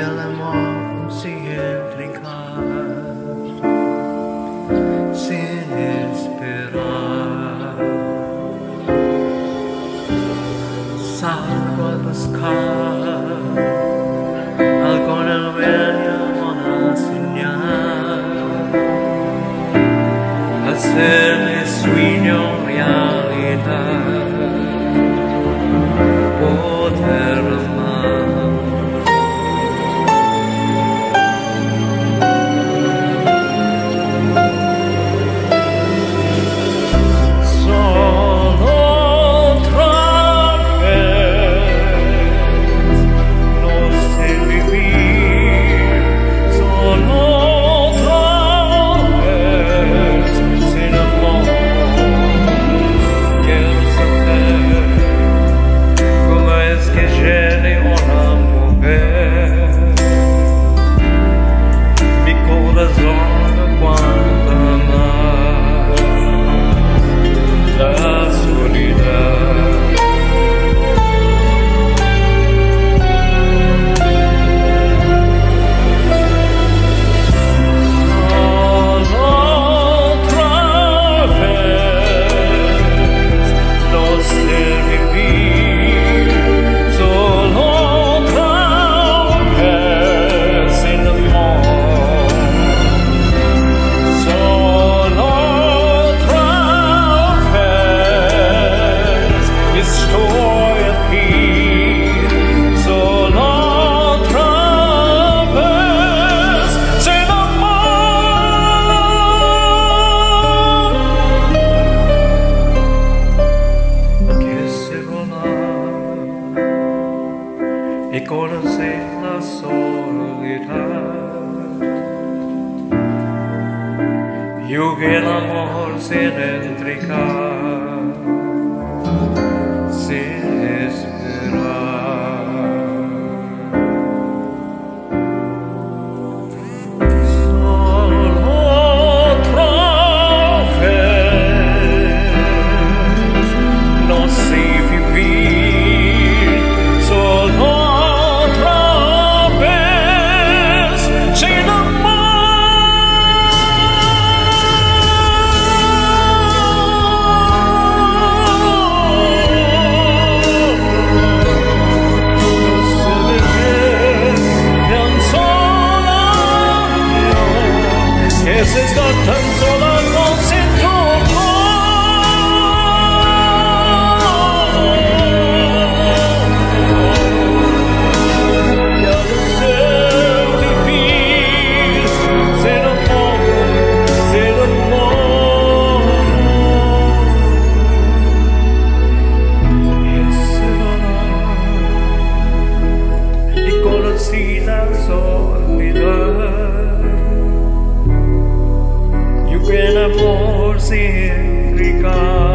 feeling Y conosce la sororità più che l'amor si rentrica se está tan solo amor in Africa.